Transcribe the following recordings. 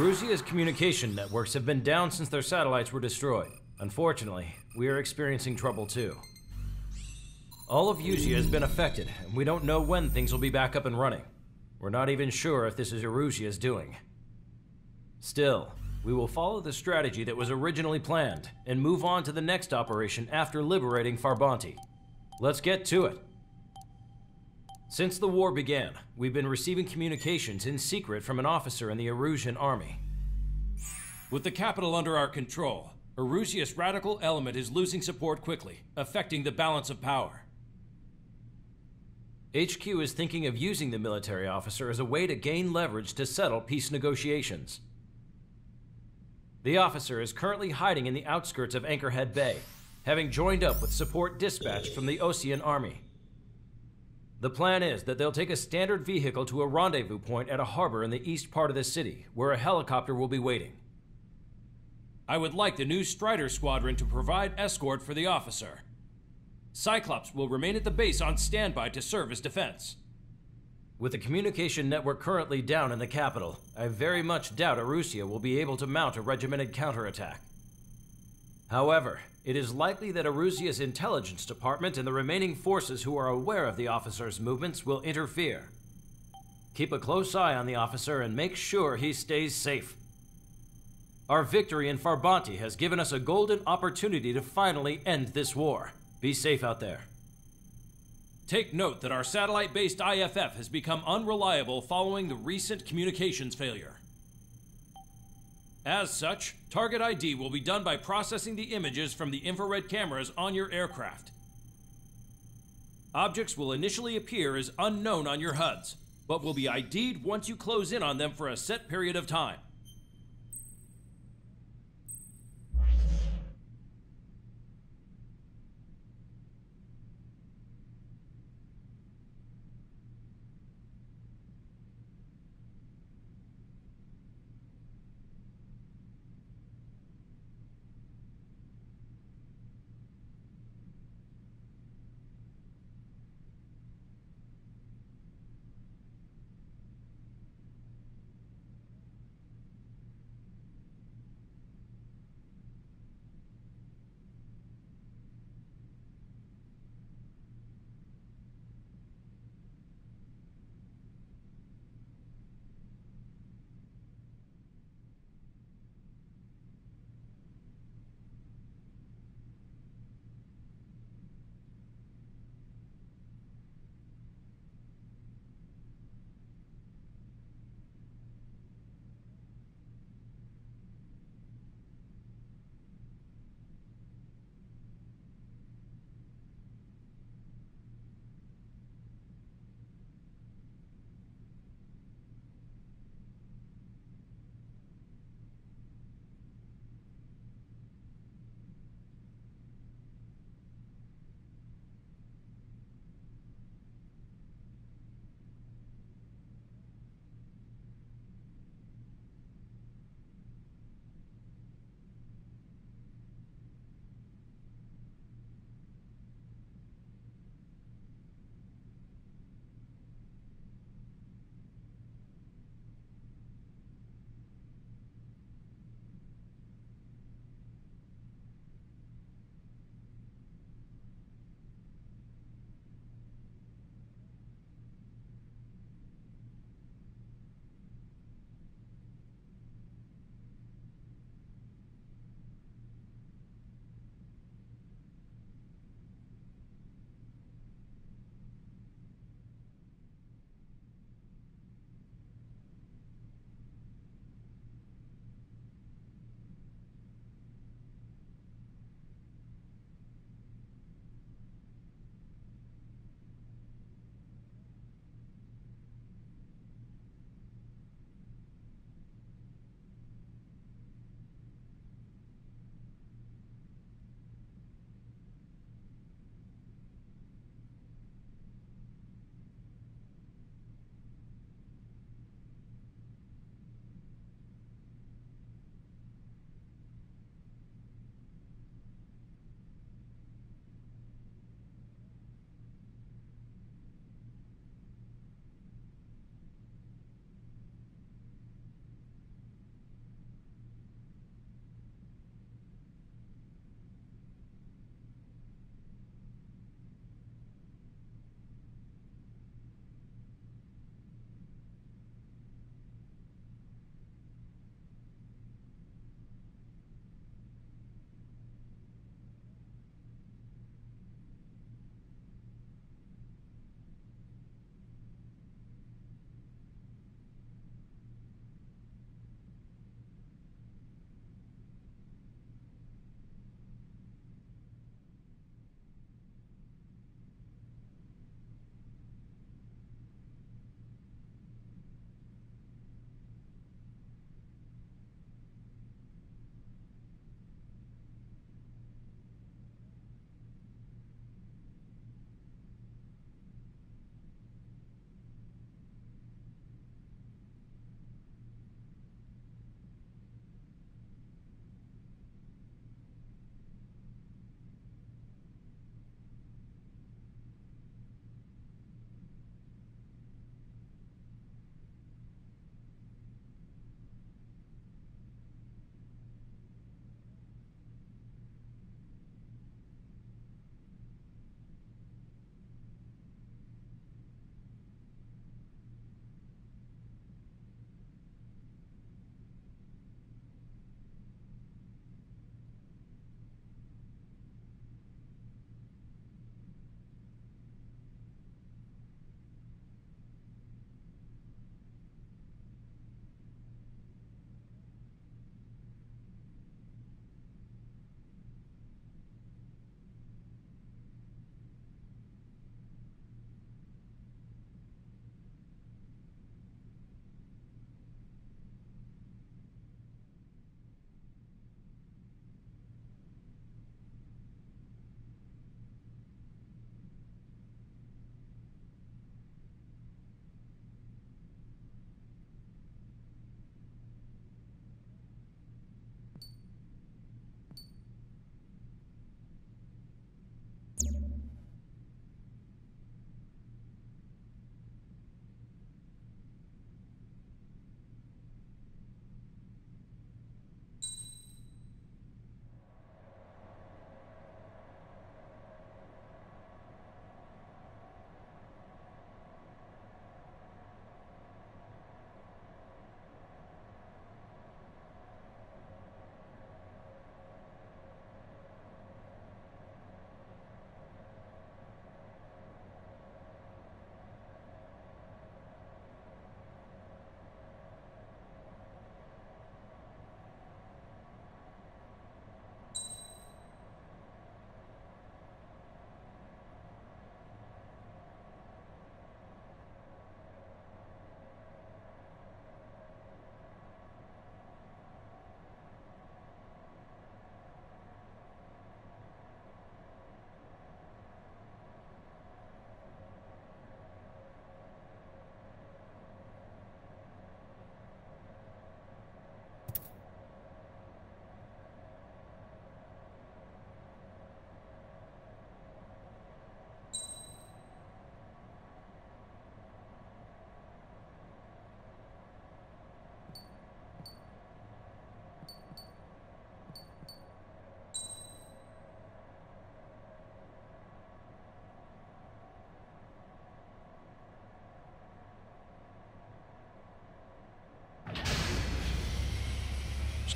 Erusia's communication networks have been down since their satellites were destroyed. Unfortunately, we are experiencing trouble too. All of Usea has been affected, and we don't know when things will be back up and running. We're not even sure if this is Erusia's doing. Still, we will follow the strategy that was originally planned and move on to the next operation after liberating Farbanti. Let's get to it. Since the war began, we've been receiving communications in secret from an officer in the Erusian army. With the capital under our control, Erusia's radical element is losing support quickly, affecting the balance of power. HQ is thinking of using the military officer as a way to gain leverage to settle peace negotiations. The officer is currently hiding in the outskirts of Anchorhead Bay, having joined up with support dispatched from the Osean Army. The plan is that they'll take a standard vehicle to a rendezvous point at a harbor in the east part of the city, where a helicopter will be waiting. I would like the new Strider Squadron to provide escort for the officer. Cyclops will remain at the base on standby to serve as defense. With the communication network currently down in the capital, I very much doubt Erusia will be able to mount a regimented counterattack. However, it is likely that Erusia's intelligence department and the remaining forces who are aware of the officer's movements will interfere. Keep a close eye on the officer and make sure he stays safe. Our victory in Farbanti has given us a golden opportunity to finally end this war. Be safe out there. Take note that our satellite based IFF has become unreliable following the recent communications failure. As such, target ID will be done by processing the images from the infrared cameras on your aircraft. Objects will initially appear as unknown on your HUDs, but will be ID'd once you close in on them for a set period of time.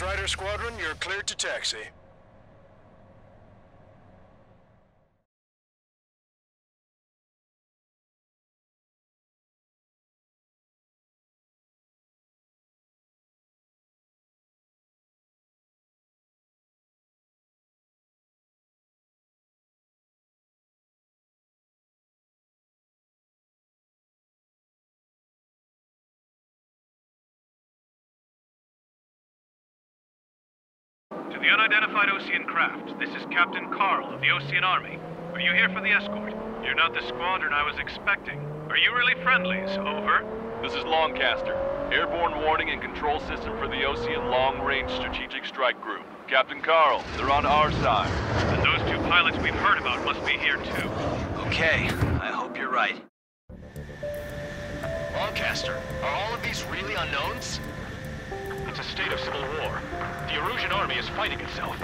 Strider Squadron, you're cleared to taxi. To the unidentified Osean craft, this is Captain Carl of the Osean Army. Are you here for the escort? You're not the squadron I was expecting. Are you really friendlies? Over. This is Longcaster. Airborne warning and control system for the Osean Long Range Strategic Strike Group. Captain Carl, they're on our side. And those two pilots we've heard about must be here too. Okay, I hope you're right. Longcaster, are all of these really unknowns? It's a state of civil war. The Erusian army is fighting itself.